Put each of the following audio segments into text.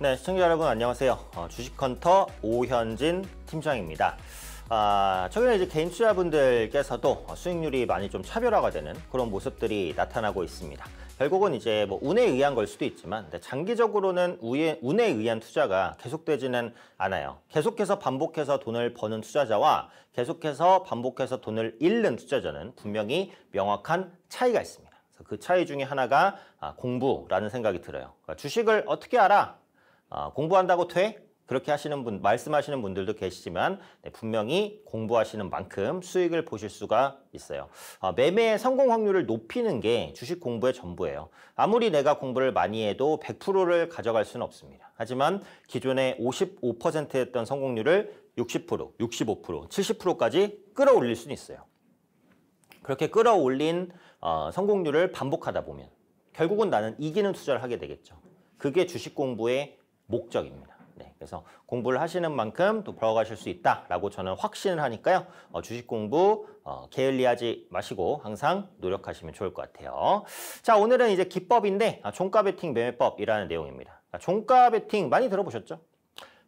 네, 시청자 여러분 안녕하세요. 어, 주식헌터 오현진 팀장입니다. 아, 최근에 이제 개인 투자분들께서도 수익률이 많이 좀 차별화가 되는 그런 모습들이 나타나고 있습니다. 결국은 이제 뭐 운에 의한 걸 수도 있지만 장기적으로는 우에, 운에 의한 투자가 계속되지는 않아요. 계속해서 반복해서 돈을 버는 투자자와 계속해서 반복해서 돈을 잃는 투자자는 분명히 명확한 차이가 있습니다. 그 차이 중에 하나가 아, 공부라는 생각이 들어요. 그러니까 주식을 어떻게 알아? 아, 공부한다고 돼? 그렇게 하시는 분, 말씀하시는 분들도 계시지만 네, 분명히 공부하시는 만큼 수익을 보실 수가 있어요. 아, 매매의 성공 확률을 높이는 게 주식 공부의 전부예요. 아무리 내가 공부를 많이 해도 100%를 가져갈 수는 없습니다. 하지만 기존에 55%였던 성공률을 60%, 65%, 70%까지 끌어올릴 수는 있어요. 그렇게 끌어올린 어, 성공률을 반복하다 보면 결국은 나는 이기는 투자를 하게 되겠죠. 그게 주식 공부의 목적입니다. 네, 그래서 공부를 하시는 만큼 또 벌어가실 수 있다라고 저는 확신을 하니까요. 어, 주식 공부 어, 게을리하지 마시고 항상 노력하시면 좋을 것 같아요. 자, 오늘은 이제 기법인데 아, 종가 베팅 매매법이라는 내용입니다. 아, 종가 베팅 많이 들어보셨죠?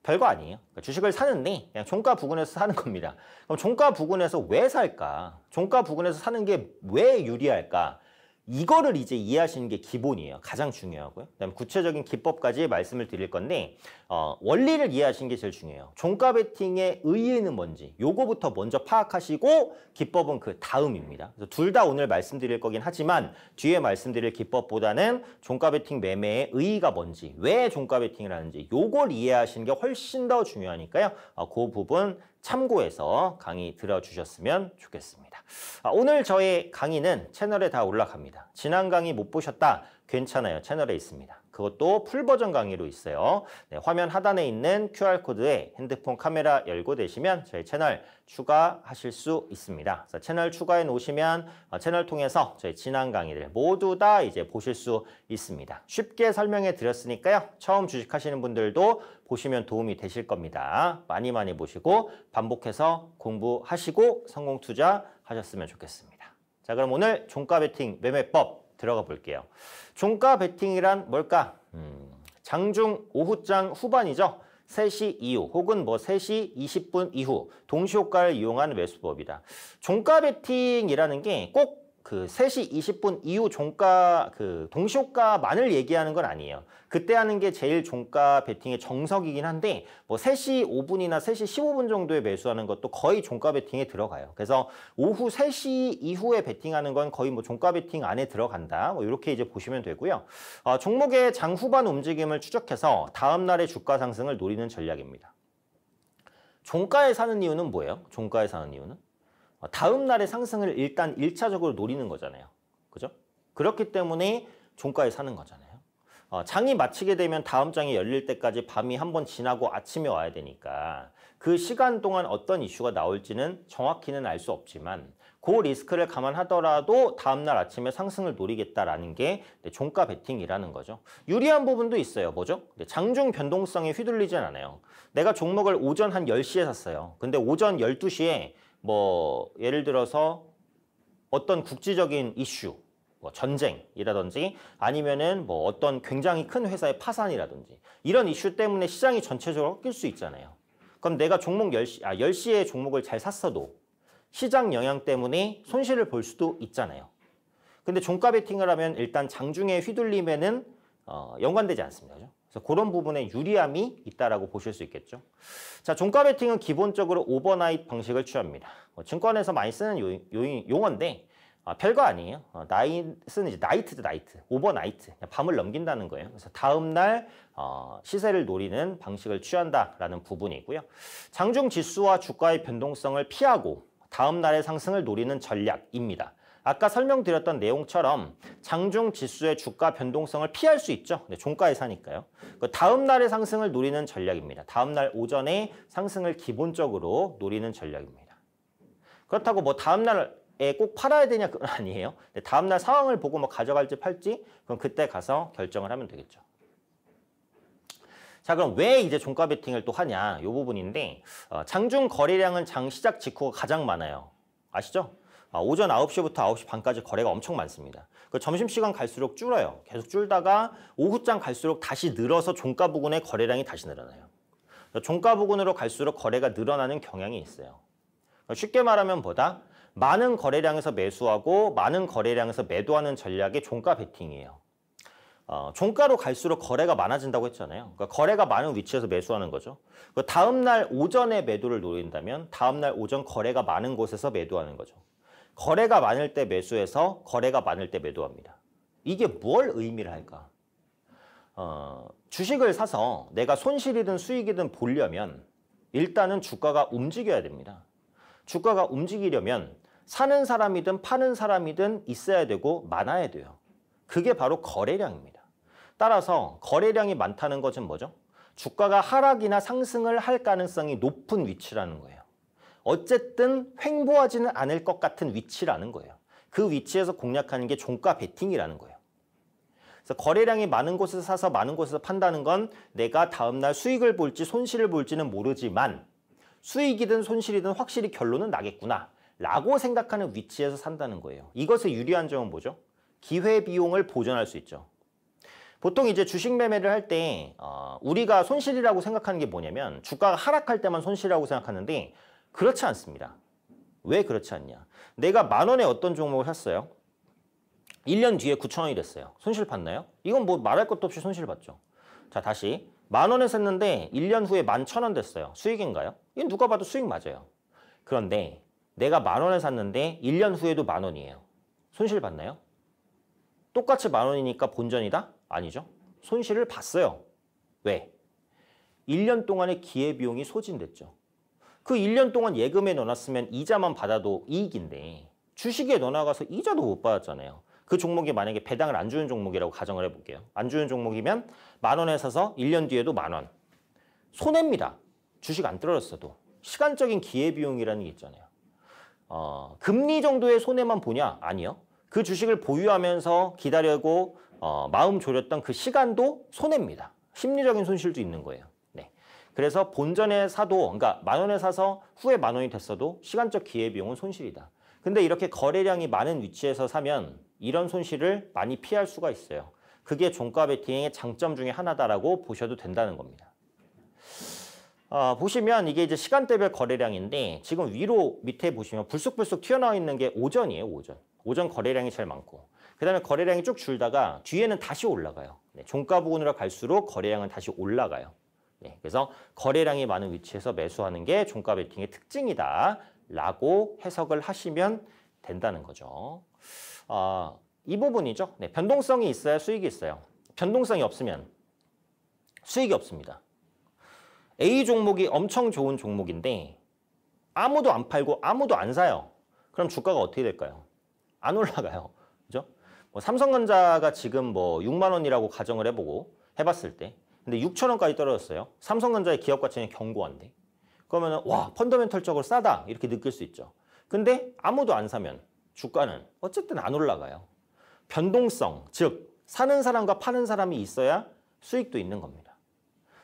별거 아니에요. 그러니까 주식을 사는데 그냥 종가 부근에서 사는 겁니다. 그럼 종가 부근에서 왜 살까? 종가 부근에서 사는 게 왜 유리할까? 이거를 이제 이해하시는 게 기본이에요. 가장 중요하고요. 그다음 구체적인 기법까지 말씀을 드릴 건데 어, 원리를 이해하시는 게 제일 중요해요. 종가 베팅의 의의는 뭔지 요거부터 먼저 파악하시고 기법은 그 다음입니다. 둘다 오늘 말씀드릴 거긴 하지만 뒤에 말씀드릴 기법보다는 종가 베팅 매매의 의의가 뭔지 왜 종가 베팅을 하는지 요걸 이해하시는 게 훨씬 더 중요하니까요. 어, 그 부분 참고해서 강의 들어주셨으면 좋겠습니다. 아, 오늘 저의 강의는 채널에 다 올라갑니다. 지난 강의 못 보셨다? 괜찮아요. 채널에 있습니다. 그것도 풀버전 강의로 있어요. 네, 화면 하단에 있는 QR코드에 핸드폰 카메라 열고 되시면 저희 채널 추가하실 수 있습니다. 그래서 채널 추가해 놓으시면 어, 채널 통해서 저희 지난 강의들 모두 다 이제 보실 수 있습니다. 쉽게 설명해 드렸으니까요. 처음 주식하시는 분들도 보시면 도움이 되실 겁니다. 많이 많이 보시고 반복해서 공부하시고 성공 투자 하셨으면 좋겠습니다. 자 그럼 오늘 종가 베팅 매매법 들어가 볼게요. 종가 베팅이란 뭘까? 음, 장중 오후장 후반이죠. 3시 이후 혹은 뭐 3시 20분 이후 동시효과를 이용한 매수법이다. 종가 베팅이라는 게 꼭 그 3시 20분 이후 종가 그 동시효과만을 얘기하는 건 아니에요. 그때 하는 게 제일 종가 베팅의 정석이긴 한데 뭐 3시 5분이나 3시 15분 정도에 매수하는 것도 거의 종가 베팅에 들어가요. 그래서 오후 3시 이후에 베팅하는 건 거의 뭐 종가 베팅 안에 들어간다. 뭐 이렇게 이제 보시면 되고요. 어, 종목의 장 후반 움직임을 추적해서 다음 날의 주가 상승을 노리는 전략입니다. 종가에 사는 이유는 뭐예요? 종가에 사는 이유는? 어, 다음 날의 상승을 일단 1차적으로 노리는 거잖아요. 그죠? 그렇기 때문에 종가에 사는 거잖아요. 어, 장이 마치게 되면 다음 장이 열릴 때까지 밤이 한 번 지나고 아침에 와야 되니까 그 시간 동안 어떤 이슈가 나올지는 정확히는 알 수 없지만 그 리스크를 감안하더라도 다음날 아침에 상승을 노리겠다라는 게 종가 베팅이라는 거죠. 유리한 부분도 있어요. 뭐죠? 장중 변동성에 휘둘리진 않아요. 내가 종목을 오전 한 10시에 샀어요. 근데 오전 12시에 뭐 예를 들어서 어떤 국지적인 이슈, 뭐 전쟁이라든지 아니면은 뭐 어떤 굉장히 큰 회사의 파산이라든지 이런 이슈 때문에 시장이 전체적으로 낄 수 있잖아요. 그럼 내가 종목 10시, 아, 10시에 종목을 잘 샀어도 시장 영향 때문에 손실을 볼 수도 있잖아요. 근데 종가 베팅을 하면 일단 장중에 휘둘리면은 어, 연관되지 않습니다. 그죠? 그래서 그런 부분에 유리함이 있다라고 보실 수 있겠죠. 자, 종가 베팅은 기본적으로 overnight 방식을 취합니다. 어, 증권에서 많이 쓰는 요, 요, 용어인데 아, 별거 아니에요. 어, night는 이제 night죠, night. Overnight. 밤을 넘긴다는 거예요. 그래서 다음 날 어, 시세를 노리는 방식을 취한다라는 부분이고요. 장중 지수와 주가의 변동성을 피하고 다음 날의 상승을 노리는 전략입니다. 아까 설명드렸던 내용처럼 장중 지수의 주가 변동성을 피할 수 있죠. 네, 종가에 사니까요. 그 다음 날의 상승을 노리는 전략입니다. 다음 날 오전에 상승을 기본적으로 노리는 전략입니다. 그렇다고 뭐 다음 날에 꼭 팔아야 되냐 그건 아니에요. 다음 날 상황을 보고 뭐 가져갈지 팔지 그럼 그때 가서 결정을 하면 되겠죠. 자 그럼 왜 이제 종가 베팅을 또 하냐 이 부분인데 어, 장중 거래량은 장 시작 직후가 가장 많아요. 아시죠? 아, 오전 9시부터 9시 반까지 거래가 엄청 많습니다. 그 점심시간 갈수록 줄어요. 계속 줄다가 오후장 갈수록 다시 늘어서 종가 부근의 거래량이 다시 늘어나요. 종가 부근으로 갈수록 거래가 늘어나는 경향이 있어요. 쉽게 말하면 보다 많은 거래량에서 매수하고 많은 거래량에서 매도하는 전략이 종가 베팅이에요. 어, 종가로 갈수록 거래가 많아진다고 했잖아요. 그러니까 거래가 많은 위치에서 매수하는 거죠. 그 다음 날 오전에 매도를 노린다면 다음 날 오전 거래가 많은 곳에서 매도하는 거죠. 거래가 많을 때 매수해서 거래가 많을 때 매도합니다. 이게 뭘 의미를 할까? 어, 주식을 사서 내가 손실이든 수익이든 보려면 일단은 주가가 움직여야 됩니다. 주가가 움직이려면 사는 사람이든 파는 사람이든 있어야 되고 많아야 돼요. 그게 바로 거래량입니다. 따라서 거래량이 많다는 것은 뭐죠? 주가가 하락이나 상승을 할 가능성이 높은 위치라는 거예요. 어쨌든 횡보하지는 않을 것 같은 위치라는 거예요. 그 위치에서 공략하는 게 종가 베팅이라는 거예요. 그래서 거래량이 많은 곳에서 사서 많은 곳에서 판다는 건 내가 다음날 수익을 볼지 손실을 볼지는 모르지만 수익이든 손실이든 확실히 결론은 나겠구나 라고 생각하는 위치에서 산다는 거예요. 이것의 유리한 점은 뭐죠? 기회비용을 보전할 수 있죠. 보통 이제 주식 매매를 할때 어, 우리가 손실이라고 생각하는 게 뭐냐면 주가가 하락할 때만 손실이라고 생각하는데 그렇지 않습니다. 왜 그렇지 않냐? 내가 만 원에 어떤 종목을 샀어요. 1년 뒤에 9천 원이 됐어요. 손실 봤나요? 이건 뭐 말할 것도 없이 손실 봤죠. 자 다시 만 원에 샀는데 1년 후에 만 천 원 됐어요. 수익인가요? 이건 누가 봐도 수익 맞아요. 그런데 내가 만 원에 샀는데 1년 후에도 만 원이에요. 손실 봤나요? 똑같이 만 원이니까 본전이다? 아니죠. 손실을 봤어요. 왜? 1년 동안의 기회비용이 소진됐죠. 그 1년 동안 예금에 넣어놨으면 이자만 받아도 이익인데 주식에 넣어나가서 이자도 못 받았잖아요. 그 종목이 만약에 배당을 안 주는 종목이라고 가정을 해볼게요. 안 주는 종목이면 만 원에 사서 1년 뒤에도 만 원. 손해입니다. 주식 안 떨어졌어도. 시간적인 기회비용이라는 게 있잖아요. 어, 금리 정도의 손해만 보냐? 아니요. 그 주식을 보유하면서 기다려고 어, 마음 졸였던 그 시간도 손해입니다. 심리적인 손실도 있는 거예요. 네. 그래서 본전에 사도, 그러니까 만 원에 사서 후에 만 원이 됐어도 시간적 기회비용은 손실이다. 근데 이렇게 거래량이 많은 위치에서 사면 이런 손실을 많이 피할 수가 있어요. 그게 종가 베팅의 장점 중에 하나다라고 보셔도 된다는 겁니다. 어, 보시면 이게 이제 시간대별 거래량인데 지금 위로 밑에 보시면 불쑥불쑥 튀어나와 있는 게 오전이에요, 오전. 오전 거래량이 제일 많고. 그 다음에 거래량이 쭉 줄다가 뒤에는 다시 올라가요. 네, 종가 부근으로 갈수록 거래량은 다시 올라가요. 네, 그래서 거래량이 많은 위치에서 매수하는 게 종가 베팅의 특징이다 라고 해석을 하시면 된다는 거죠. 어, 이 부분이죠. 네, 변동성이 있어야 수익이 있어요. 변동성이 없으면 수익이 없습니다. A 종목이 엄청 좋은 종목인데 아무도 안 팔고 아무도 안 사요. 그럼 주가가 어떻게 될까요? 안 올라가요. 그죠? 뭐 삼성전자가 지금 뭐 6만 원이라고 가정을 해보고 해봤을 때 근데 6천 원까지 떨어졌어요. 삼성전자의 기업 가치는 견고한데 그러면 와 펀더멘털적으로 싸다 이렇게 느낄 수 있죠. 근데 아무도 안 사면 주가는 어쨌든 안 올라가요. 변동성, 즉 사는 사람과 파는 사람이 있어야 수익도 있는 겁니다.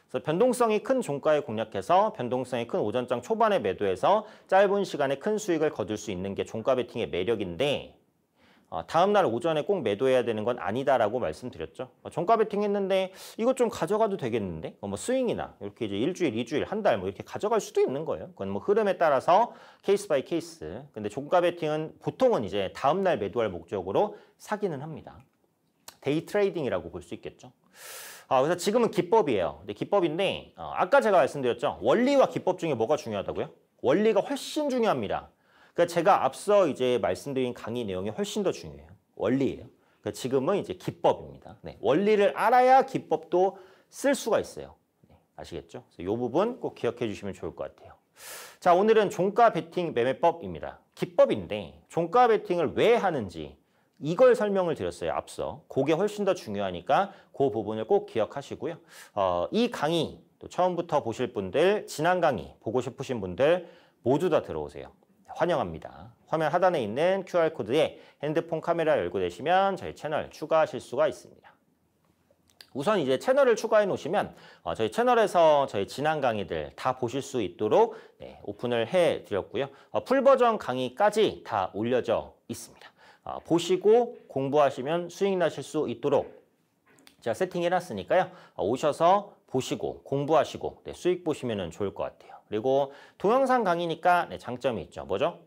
그래서 변동성이 큰 종가에 공략해서 변동성이 큰 오전장 초반에 매도해서 짧은 시간에 큰 수익을 거둘 수 있는 게 종가 베팅의 매력인데 어, 다음 날 오전에 꼭 매도해야 되는 건 아니다라고 말씀드렸죠. 어, 종가 베팅 했는데 이것 좀 가져가도 되겠는데? 어, 뭐 스윙이나 이렇게 이제 일주일, 이주일, 한 달 뭐 이렇게 가져갈 수도 있는 거예요. 그건 뭐 흐름에 따라서 case by case. 근데 종가 베팅은 보통은 이제 다음 날 매도할 목적으로 사기는 합니다. day trading이라고 볼 수 있겠죠. 아, 그래서 지금은 기법이에요. 근데 기법인데 어, 아까 제가 말씀드렸죠. 원리와 기법 중에 뭐가 중요하다고요? 원리가 훨씬 중요합니다. 그러니까 제가 앞서 이제 말씀드린 강의 내용이 훨씬 더 중요해요. 원리예요. 그러니까 지금은 이제 기법입니다. 네, 원리를 알아야 기법도 쓸 수가 있어요. 네, 아시겠죠? 이 부분 꼭 기억해 주시면 좋을 것 같아요. 자, 오늘은 종가 베팅 매매법입니다. 기법인데 종가 베팅을 왜 하는지 이걸 설명을 드렸어요, 앞서. 그게 훨씬 더 중요하니까 그 부분을 꼭 기억하시고요. 어, 이 강의 또 처음부터 보실 분들, 지난 강의 보고 싶으신 분들 모두 다 들어오세요. 환영합니다. 화면 하단에 있는 QR코드에 핸드폰 카메라 열고 계시면 저희 채널 추가하실 수가 있습니다. 우선 이제 채널을 추가해 놓으시면 어, 저희 채널에서 저희 지난 강의들 다 보실 수 있도록 네, 오픈을 해 드렸고요. 어, 풀 버전 강의까지 다 올려져 있습니다. 어, 보시고 공부하시면 수익 나실 수 있도록 제가 세팅해 놨으니까요. 어, 오셔서 보시고 공부하시고 네, 수익 보시면 좋을 것 같아요. 그리고 동영상 강의니까 네, 장점이 있죠. 뭐죠?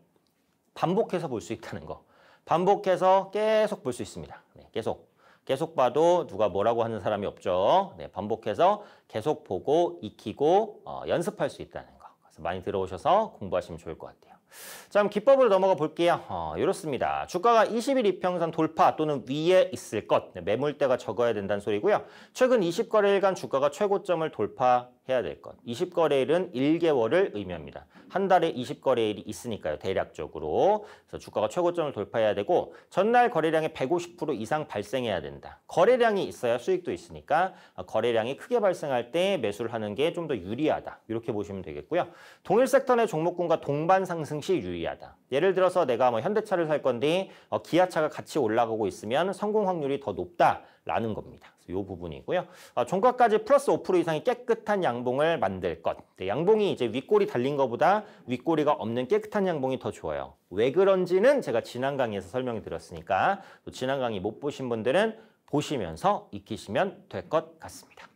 반복해서 볼 수 있다는 거. 반복해서 계속 볼 수 있습니다. 네, 계속. 계속 봐도 누가 뭐라고 하는 사람이 없죠. 네, 반복해서 계속 보고 익히고 어, 연습할 수 있다는 거. 그래서 많이 들어오셔서 공부하시면 좋을 것 같아요. 자, 그럼 기법으로 넘어가 볼게요. 어, 이렇습니다. 주가가 20일 이평선 돌파 또는 위에 있을 것, 네, 매물대가 적어야 된다는 소리고요. 최근 20거래일간 주가가 최고점을 돌파 해야 될 것. 20거래일은 1개월을 의미합니다. 한 달에 20거래일이 있으니까요. 대략적으로. 그래서 주가가 최고점을 돌파해야 되고 전날 거래량의 150% 이상 발생해야 된다. 거래량이 있어야 수익도 있으니까 거래량이 크게 발생할 때 매수를 하는 게 좀 더 유리하다. 이렇게 보시면 되겠고요. 동일 sek터 내 종목군과 동반 상승 시 유의하다. 예를 들어서 내가 뭐 현대차를 살 건데 어, 기아차가 같이 올라가고 있으면 성공 확률이 더 높다 라는 겁니다. 이 부분이고요. 어, 종가까지 플러스 5% 이상의 깨끗한 양봉을 만들 것. 네, 양봉이 이제 윗골이 달린 것보다 윗골이가 없는 깨끗한 양봉이 더 좋아요. 왜 그런지는 제가 지난 강의에서 설명해 드렸으니까 또 지난 강의 못 보신 분들은 보시면서 익히시면 될 것 같습니다.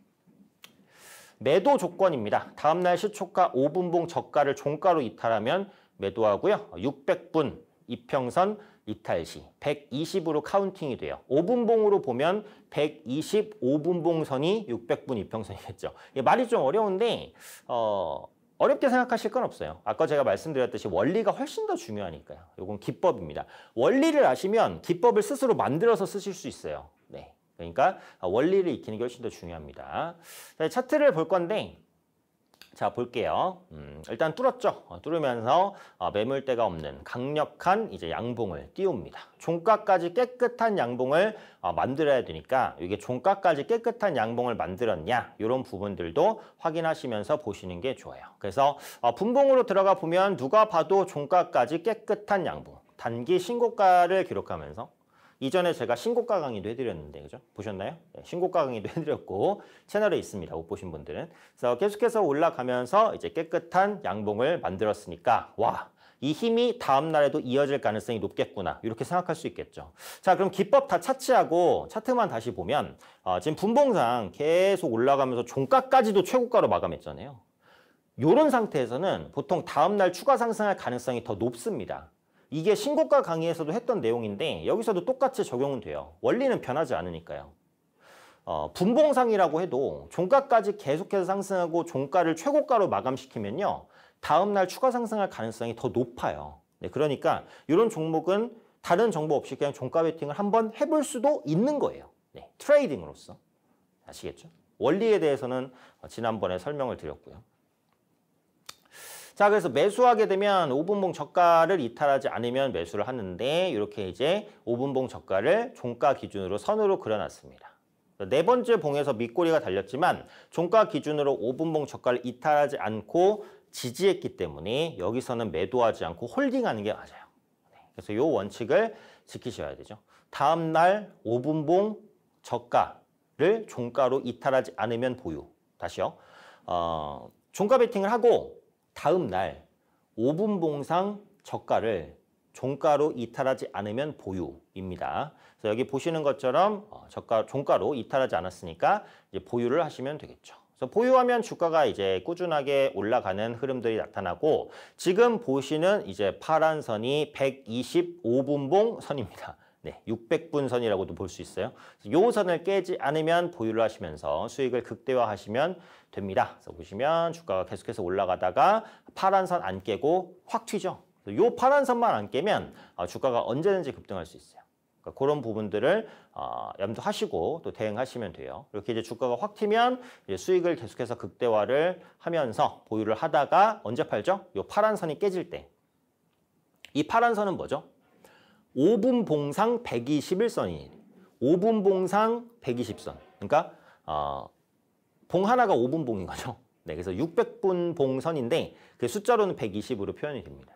매도 조건입니다. 다음날 시초가 5분봉 저가를 종가로 이탈하면 매도하고요. 600분 이평선 이탈 시 120으로 카운팅이 돼요. 5분봉으로 보면 125분봉 선이 600분 이평선이겠죠. 말이 좀 어려운데 어, 어렵게 생각하실 건 없어요. 아까 제가 말씀드렸듯이 원리가 훨씬 더 중요하니까요. 이건 기법입니다. 원리를 아시면 기법을 스스로 만들어서 쓰실 수 있어요. 네. 그러니까 원리를 익히는 게 훨씬 더 중요합니다. 차트를 볼 건데 자 볼게요. 음, 일단 뚫었죠. 어, 뚫으면서 어, 매물대가 없는 강력한 이제 양봉을 띄웁니다. 종가까지 깨끗한 양봉을 어, 만들어야 되니까 이게 종가까지 깨끗한 양봉을 만들었냐 이런 부분들도 확인하시면서 보시는 게 좋아요. 그래서 어, 분봉으로 들어가 보면 누가 봐도 종가까지 깨끗한 양봉 단기 신고가를 기록하면서 이전에 제가 신고가 강의도 해드렸는데 그죠? 보셨나요? 네, 신고가 강의도 해드렸고 채널에 있습니다. 못 보신 분들은. 그래서 계속해서 올라가면서 이제 깨끗한 양봉을 만들었으니까 와. 이 힘이 다음 날에도 이어질 가능성이 높겠구나 이렇게 생각할 수 있겠죠. 자 그럼 기법 다 차치하고 차트만 다시 보면 어, 지금 분봉상 계속 올라가면서 종가까지도 최고가로 마감했잖아요. 이런 상태에서는 보통 다음 날 추가 상승할 가능성이 더 높습니다. 이게 신고가 강의에서도 했던 내용인데 여기서도 똑같이 적용은 돼요. 원리는 변하지 않으니까요. 어, 분봉상이라고 해도 종가까지 계속해서 상승하고 종가를 최고가로 마감시키면요. 다음날 추가 상승할 가능성이 더 높아요. 네, 그러니까 이런 종목은 다른 정보 없이 그냥 종가 베팅을 한번 해볼 수도 있는 거예요. 네, 트레이딩으로서. 아시겠죠? 원리에 대해서는 지난번에 설명을 드렸고요. 자, 그래서 매수하게 되면 5분봉 저가를 이탈하지 않으면 매수를 하는데 이렇게 이제 5분봉 저가를 종가 기준으로 선으로 그려놨습니다. 네 번째 봉에서 밑꼬리가 달렸지만 종가 기준으로 5분봉 저가를 이탈하지 않고 지지했기 때문에 여기서는 매도하지 않고 홀딩하는 게 맞아요. 네, 그래서 이 원칙을 지키셔야 되죠. 다음 날 5분봉 저가를 종가로 이탈하지 않으면 보유. 다시요. 어, 종가 베팅을 하고 다음 날 5분 봉상 저가를 종가로 이탈하지 않으면 보유입니다. 그래서 여기 보시는 것처럼 어, 저가 종가로 이탈하지 않았으니까 이제 보유를 하시면 되겠죠. 그래서 보유하면 주가가 이제 꾸준하게 올라가는 흐름들이 나타나고 지금 보시는 이제 파란 선이 125분봉 선입니다. 네, 600분 선이라고도 볼 수 있어요. 요 선을 깨지 않으면 보유를 하시면서 수익을 극대화하시면 됩니다. 그래서 보시면 주가가 계속해서 올라가다가 파란 선 안 깨고 확 튀죠. 요 파란 선만 안 깨면 어, 주가가 언제든지 급등할 수 있어요. 그러니까 그런 부분들을 어, 염두하시고 또 대응하시면 돼요. 이렇게 이제 주가가 확 튀면 이제 수익을 계속해서 극대화를 하면서 보유를 하다가 언제 팔죠? 요 파란 선이 깨질 때. 이 파란 선은 뭐죠? 5분 봉상 121선이 5분 봉상 120선. 그러니까 어, 봉 하나가 5분 봉인 거죠. 네, 그래서 600분 봉선인데 그 숫자로는 120으로 표현이 됩니다.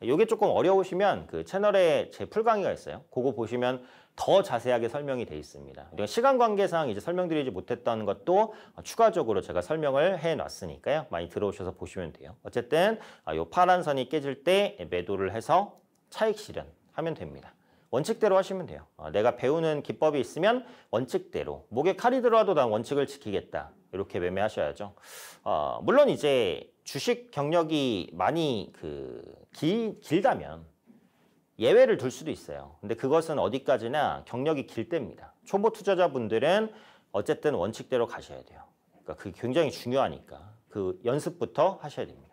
이게 조금 어려우시면 그 채널에 제 풀 강의가 있어요. 그거 보시면 더 자세하게 설명이 돼 있습니다. 우리가 시간 관계상 이제 설명드리지 못했던 것도 추가적으로 제가 설명을 해 놨으니까요. 많이 들어오셔서 보시면 돼요. 어쨌든 아, 요 파란 선이 깨질 때 매도를 해서 차익 실현 하면 됩니다. 원칙대로 하시면 돼요. 어, 내가 배우는 기법이 있으면 원칙대로 목에 칼이 들어와도 난 원칙을 지키겠다. 이렇게 매매하셔야죠. 어, 물론 이제 주식 경력이 많이 그 길, 길다면 예외를 둘 수도 있어요. 근데 그것은 어디까지나 경력이 길 때입니다. 초보 투자자분들은 어쨌든 원칙대로 가셔야 돼요. 그러니까 그게 굉장히 중요하니까 그 연습부터 하셔야 됩니다.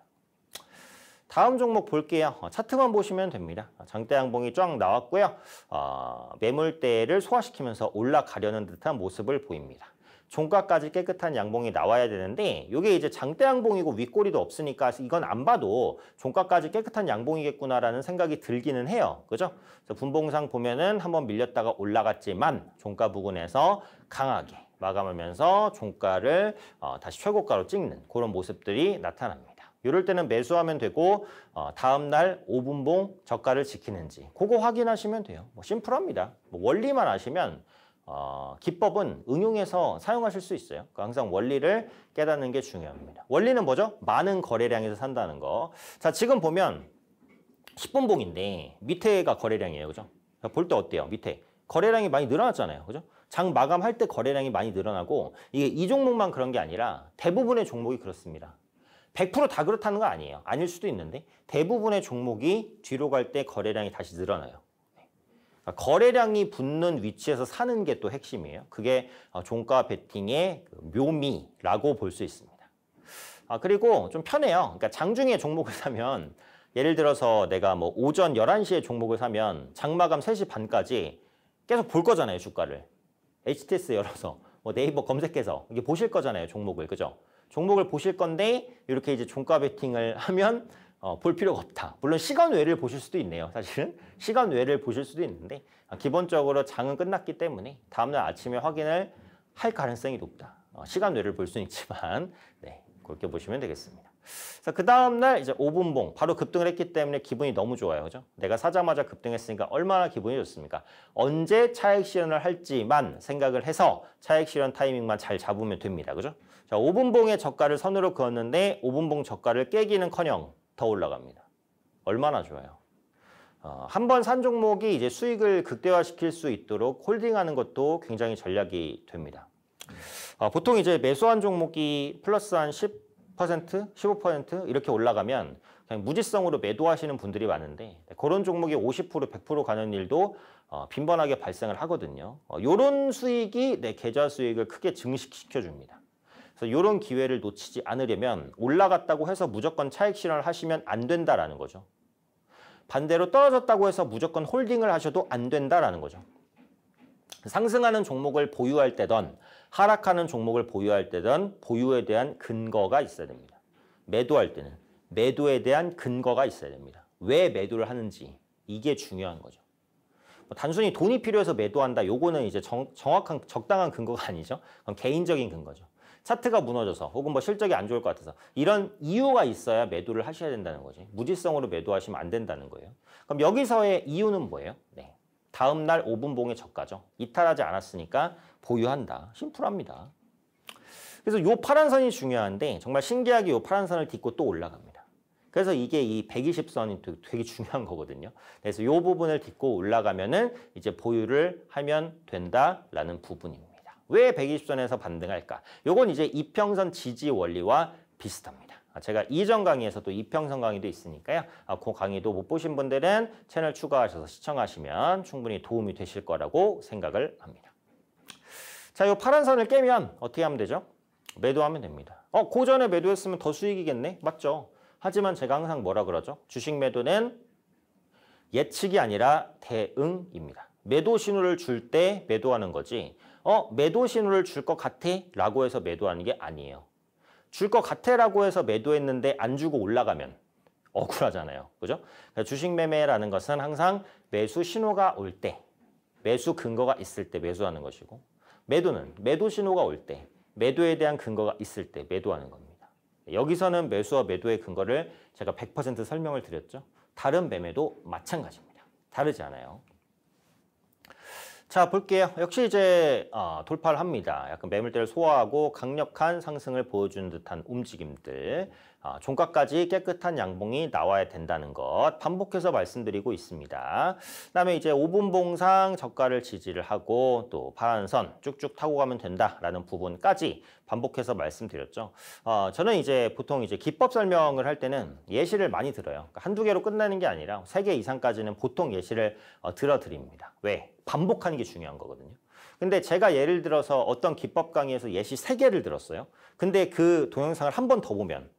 다음 종목 볼게요. 어, 차트만 보시면 됩니다. 장대 양봉이 쫙 나왔고요. 어, 매물대를 소화시키면서 올라가려는 듯한 모습을 보입니다. 종가까지 깨끗한 양봉이 나와야 되는데 이게 이제 장대 양봉이고 윗꼬리도 없으니까 이건 안 봐도 종가까지 깨끗한 양봉이겠구나라는 생각이 들기는 해요. 그죠? 분봉상 보면은 한번 밀렸다가 올라갔지만 종가 부근에서 강하게 마감하면서 종가를 어, 다시 최고가로 찍는 그런 모습들이 나타납니다. 이럴 때는 매수하면 되고 어, 다음 날 5분봉 저가를 지키는지 그거 확인하시면 돼요. 뭐 심플합니다. 뭐 원리만 아시면 어, 기법은 응용해서 사용하실 수 있어요. 그러니까 항상 원리를 깨닫는 게 중요합니다. 원리는 뭐죠? 많은 거래량에서 산다는 거. 자, 지금 보면 10분봉인데 밑에가 거래량이에요. 그죠? 볼 때 어때요? 밑에. 거래량이 많이 늘어났잖아요. 그죠? 장 마감할 때 거래량이 많이 늘어나고 이게 이 종목만 그런 게 아니라 대부분의 종목이 그렇습니다. 100%다 그렇다는 거 아니에요. 아닐 수도 있는데 대부분의 종목이 뒤로 갈 때 거래량이 다시 늘어나요. 그러니까 거래량이 붙는 위치에서 사는 게 또 핵심이에요. 그게 어, 종가 베팅의 그 묘미라고 볼 수 있습니다. 아, 그리고 좀 편해요. 그러니까 장중에 종목을 사면 예를 들어서 내가 뭐 오전 11시에 종목을 사면 장마감 3시 반까지 계속 볼 거잖아요, 주가를. HTS 열어서 뭐 네이버 검색해서 이게 보실 거잖아요, 종목을. 그죠? 종목을 보실 건데 이렇게 이제 종가 베팅을 하면 어, 볼 필요가 없다. 물론 시간 외를 보실 수도 있네요. 사실은 시간 외를 보실 수도 있는데 아, 기본적으로 장은 끝났기 때문에 다음날 아침에 확인을 할 가능성이 높다. 어, 시간 외를 볼 수는 있지만 네, 그렇게 보시면 되겠습니다. 자, 그 다음날 이제 5분봉 바로 급등을 했기 때문에 기분이 너무 좋아요. 그죠? 내가 사자마자 급등했으니까 얼마나 기분이 좋습니까? 언제 차액 실현을 할지만 생각을 해서 차액 실현 타이밍만 잘 잡으면 됩니다. 그죠? 자, 5분봉의 저가를 선으로 그었는데 5분봉 저가를 깨기는커녕 더 올라갑니다. 얼마나 좋아요. 어, 한번 산 종목이 이제 수익을 극대화시킬 수 있도록 홀딩하는 것도 굉장히 전략이 됩니다. 어, 보통 이제 매수한 종목이 플러스 한 10%, 15% 이렇게 올라가면 그냥 무지성으로 매도하시는 분들이 많은데 그런 종목이 50%, 100% 가는 일도 어, 빈번하게 발생을 하거든요. 이런 수익이 내 계좌 수익을 크게 증식시켜 줍니다. 그래서 이런 기회를 놓치지 않으려면 올라갔다고 해서 무조건 차익 실현을 하시면 안 된다라는 거죠. 반대로 떨어졌다고 해서 무조건 홀딩을 하셔도 안 된다라는 거죠. 상승하는 종목을 보유할 때든 하락하는 종목을 보유할 때든 보유에 대한 근거가 있어야 됩니다. 매도할 때는 매도에 대한 근거가 있어야 됩니다. 왜 매도를 하는지 이게 중요한 거죠. 뭐 단순히 돈이 필요해서 매도한다. 요거는 이제 정, 정확한 적당한 근거가 아니죠. 그건 개인적인 근거죠. 차트가 무너져서 혹은 뭐 실적이 안 좋을 것 같아서 이런 이유가 있어야 매도를 하셔야 된다는 거지. 무지성으로 매도하시면 안 된다는 거예요. 그럼 여기서의 이유는 뭐예요? 네. 다음 날 5분봉의 저가죠. 이탈하지 않았으니까 보유한다. 심플합니다. 그래서 요 파란 선이 중요한데 정말 신기하게 요 파란 선을 딛고 또 올라갑니다. 그래서 이게 이 120선이 되게 중요한 거거든요. 그래서 요 부분을 딛고 올라가면은 이제 보유를 하면 된다라는 부분입니다. 왜 120선에서 반등할까? 요건 이제 이평선 지지 원리와 비슷합니다. 아, 제가 이전 강의에서도 이평선 강의도 있으니까요. 아, 그 강의도 못 보신 분들은 채널 추가하셔서 시청하시면 충분히 도움이 되실 거라고 생각을 합니다. 자, 이 파란 선을 깨면 어떻게 하면 되죠? 매도하면 됩니다. 어, 고전에 매도했으면 더 수익이겠네? 맞죠? 하지만 제가 항상 뭐라 그러죠? 주식 매도는 예측이 아니라 대응입니다. 매도 신호를 줄 때 매도하는 거지 어 매도 신호를 줄 것 같아 라고 해서 매도하는 게 아니에요. 줄 것 같아 라고 해서 매도했는데 안 주고 올라가면 억울하잖아요. 그죠? 그러니까 주식 매매라는 것은 항상 매수 신호가 올 때, 매수 근거가 있을 때 매수하는 것이고 매도는 매도 신호가 올 때, 매도에 대한 근거가 있을 때 매도하는 겁니다. 여기서는 매수와 매도의 근거를 제가 100% 설명을 드렸죠. 다른 매매도 마찬가지입니다. 다르지 않아요. 자, 볼게요. 역시 이제 어, 돌파를 합니다. 약간 매물대를 소화하고 강력한 상승을 보여주는 듯한 움직임들. 어, 종가까지 깨끗한 양봉이 나와야 된다는 것 반복해서 말씀드리고 있습니다. 그다음에 이제 5분 봉상 저가를 지지를 하고 또 파란 선 쭉쭉 타고 가면 된다라는 부분까지 반복해서 말씀드렸죠. 어, 저는 이제 보통 이제 기법 설명을 할 때는 예시를 많이 들어요. 그러니까 한두 개로 끝나는 게 아니라 세 개 이상까지는 보통 예시를 어, 들어드립니다. 왜? 반복하는 게 중요한 거거든요. 근데 제가 예를 들어서 어떤 기법 강의에서 예시 세개를 들었어요. 근데 그 동영상을 한 번 더 보면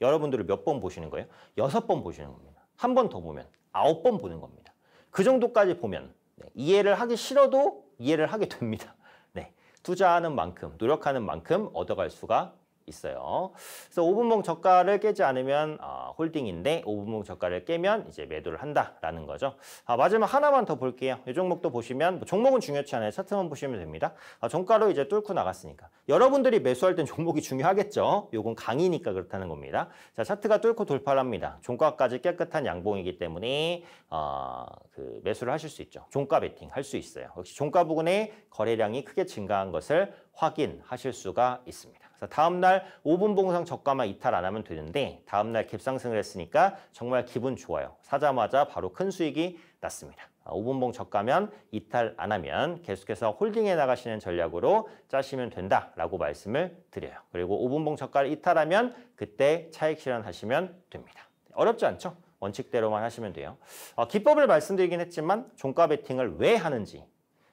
여러분들을 몇 번 보시는 거예요? 여섯 번 보시는 겁니다. 한 번 더 보면 아홉 번 보는 겁니다. 그 정도까지 보면 네, 이해를 하기 싫어도 이해를 하게 됩니다. 네, 투자하는 만큼, 노력하는 만큼 얻어갈 수가 있어요. 그래서 5분봉 저가를 깨지 않으면 어, 홀딩인데 5분봉 저가를 깨면 이제 매도를 한다라는 거죠. 아, 마지막 하나만 더 볼게요. 이 종목도 보시면 뭐 종목은 중요치 않아요. 차트만 보시면 됩니다. 아, 종가로 이제 뚫고 나갔으니까 여러분들이 매수할 땐 종목이 중요하겠죠. 요건 강의니까 그렇다는 겁니다. 자, 차트가 뚫고 돌파를 합니다. 종가까지 깨끗한 양봉이기 때문에 어, 그 매수를 하실 수 있죠. 종가 베팅 할 수 있어요. 역시 종가 부근에 거래량이 크게 증가한 것을 확인하실 수가 있습니다. 그래서 다음날 5분 봉상 저가만 이탈 안 하면 되는데 다음날 갭상승을 했으니까 정말 기분 좋아요. 사자마자 바로 큰 수익이 났습니다. 5분 아, 봉 저가면 이탈 안 하면 계속해서 홀딩해 나가시는 전략으로 짜시면 된다라고 말씀을 드려요. 그리고 5분 봉 저가를 이탈하면 그때 차익 실현하시면 됩니다. 어렵지 않죠? 원칙대로만 하시면 돼요. 어, 기법을 말씀드리긴 했지만 종가 베팅을 왜 하는지,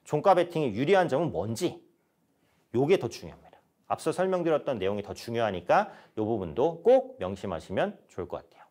종가 베팅이 유리한 점은 뭔지, 요게 더 중요합니다. 앞서 설명드렸던 내용이 더 중요하니까 이 부분도 꼭 명심하시면 좋을 것 같아요.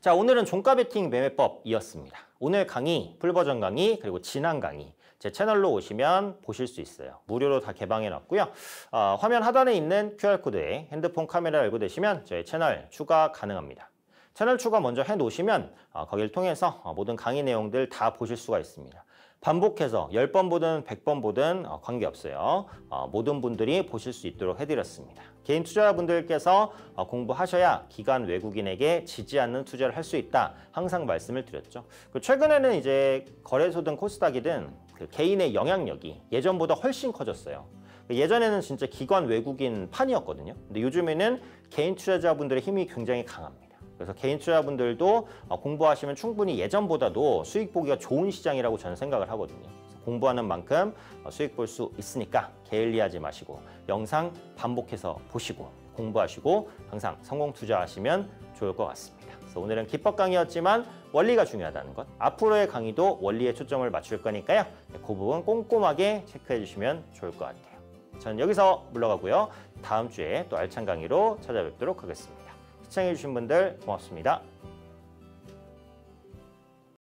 자, 오늘은 종가 베팅 매매법이었습니다. 오늘 강의, 풀버전 강의, 그리고 지난 강의 제 채널로 오시면 보실 수 있어요. 무료로 다 개방해 놨고요. 어, 화면 하단에 있는 QR코드에 핸드폰 카메라 열고 되시면 저희 채널 추가 가능합니다. 채널 추가 먼저 해 놓으시면 어, 거기를 통해서 어, 모든 강의 내용들 다 보실 수가 있습니다. 반복해서 10번 보든 100번 보든 어, 관계없어요. 어, 모든 분들이 보실 수 있도록 해드렸습니다. 개인 투자자분들께서 어, 공부하셔야 기관 외국인에게 지지 않는 투자를 할 수 있다. 항상 말씀을 드렸죠. 그 최근에는 이제 거래소든 코스닥이든 그 개인의 영향력이 예전보다 훨씬 커졌어요. 그 예전에는 진짜 기관 외국인 판이었거든요. 근데 요즘에는 개인 투자자분들의 힘이 굉장히 강합니다. 그래서 개인 투자분들도 어, 공부하시면 충분히 예전보다도 수익 보기가 좋은 시장이라고 저는 생각을 하거든요. 공부하는 만큼 어, 수익 볼 수 있으니까 게을리하지 마시고 영상 반복해서 보시고 공부하시고 항상 성공 투자하시면 좋을 것 같습니다. 그래서 오늘은 기법 강의였지만 원리가 중요하다는 것. 앞으로의 강의도 원리에 초점을 맞출 거니까요. 그 부분 꼼꼼하게 체크해 주시면 좋을 것 같아요. 저는 여기서 물러가고요. 다음 주에 또 알찬 강의로 찾아뵙도록 하겠습니다. 시청해주신 분들 고맙습니다.